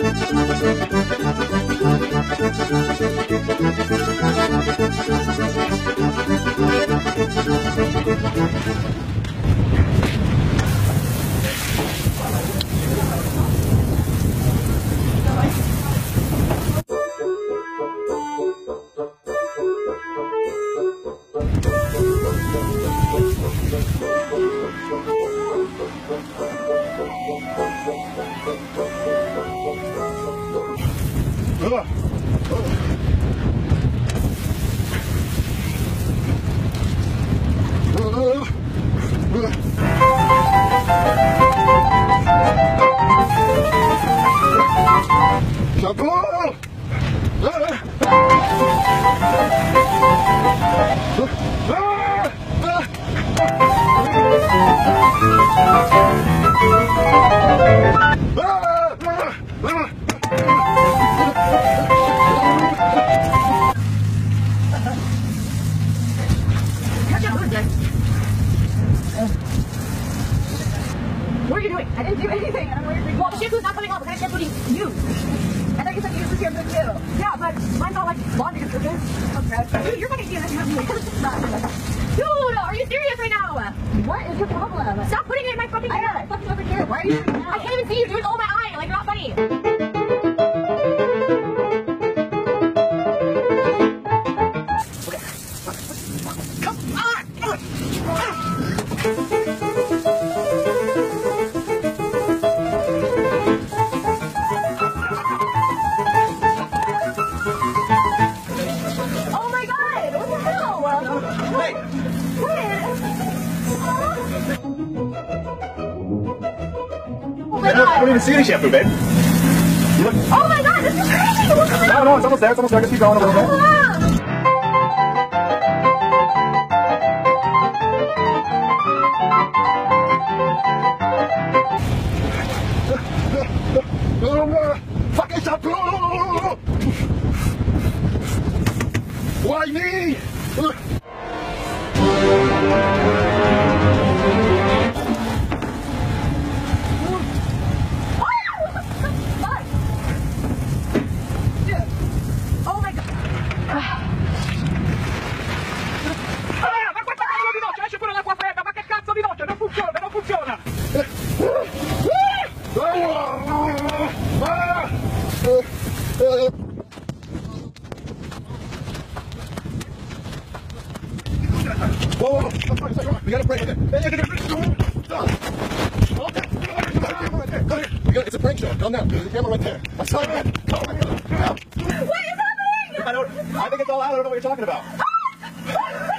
Thank you. Shampoo! What are you doing? I didn't do anything. I'm wearing Well, the shampoo's not coming off. What kind of shampoo do you use? I thought you said you used the shampoo too. Yeah, but mine's not like laundry detergent. Okay. Dude, you're fucking doing this. Dude, are you serious right now? What is your problem? Stop putting it in my fucking hair. I fucking over here. Why are you doing that? I can't even see you, dude. It's all my Oh I don't, I don't even see any shampoo, babe. Look. Oh my god! This is crazy! No, no, it's almost there. It's almost there. Just keep going a little bit. Ah. Why me? Whoa, whoa, whoa. We gotta break it. It's a prank show. Calm down. There's a camera right there. I'm sorry, man. Calm down. What is happening? I don't. I think it's all out. I don't know what you're talking about. Oh,